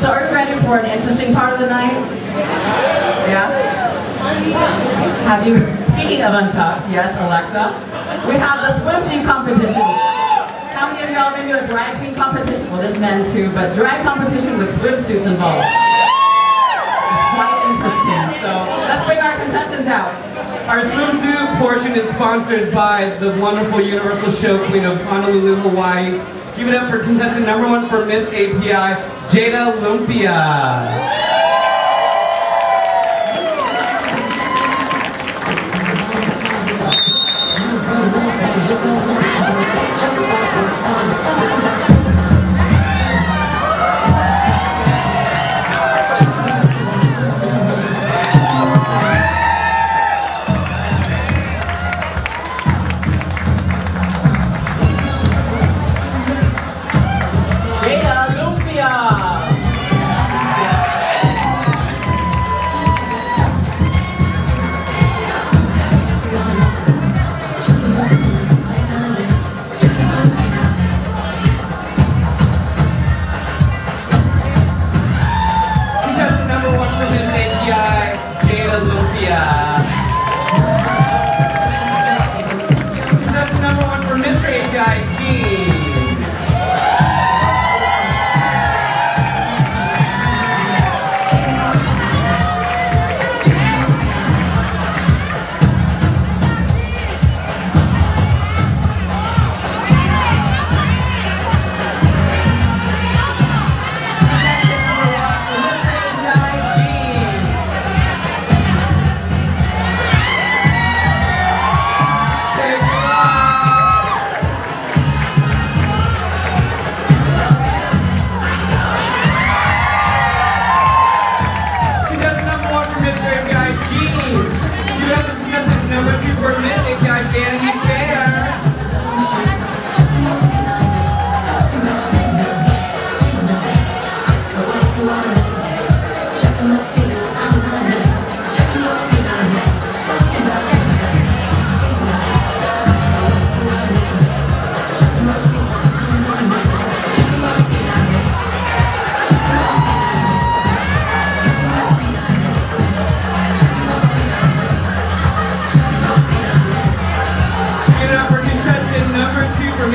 So are you ready for an interesting part of the night? Yeah? Have you, speaking of untucked, yes, Alexa, we have the swimsuit competition. How many of y'all been to a drag queen competition? Well, there's men too, but drag competition with swimsuits involved. It's quite interesting. So let's bring our contestants out. Our swimsuit portion is sponsored by the wonderful Universal Show Queen of Honolulu, Hawaii. Give it up for contestant number one for Miss API, Jada Lumpia.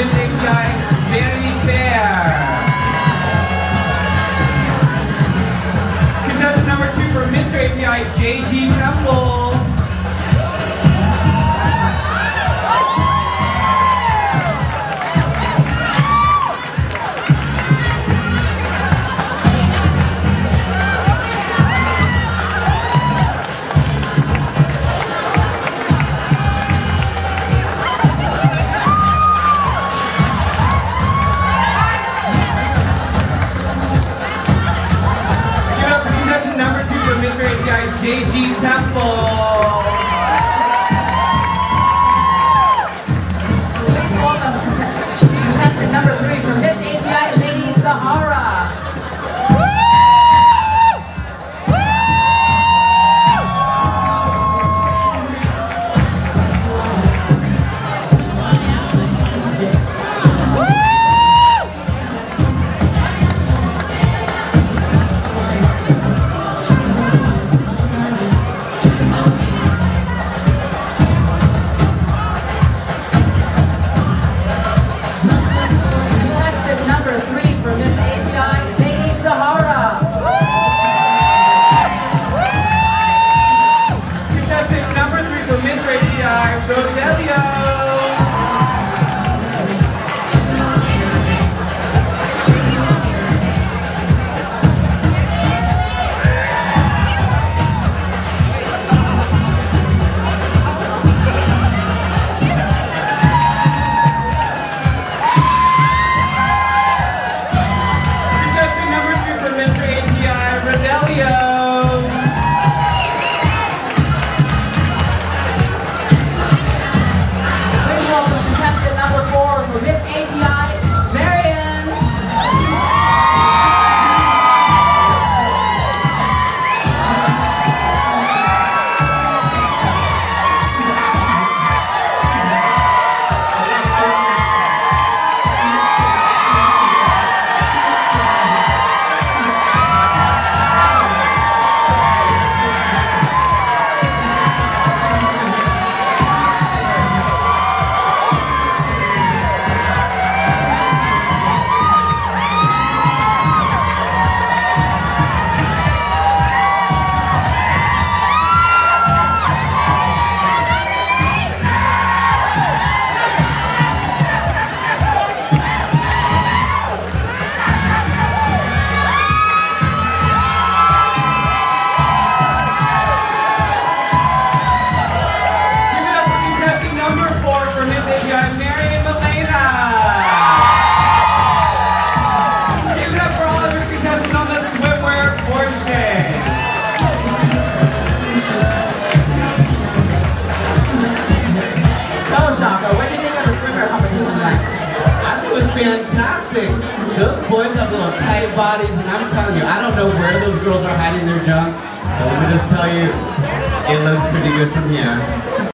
Two for API, JG fantastic. Those boys have little tight bodies, and I'm telling you, I don't know where those girls are hiding their junk, but let me just tell you, it looks pretty good from here.